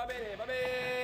Va bene, va bene.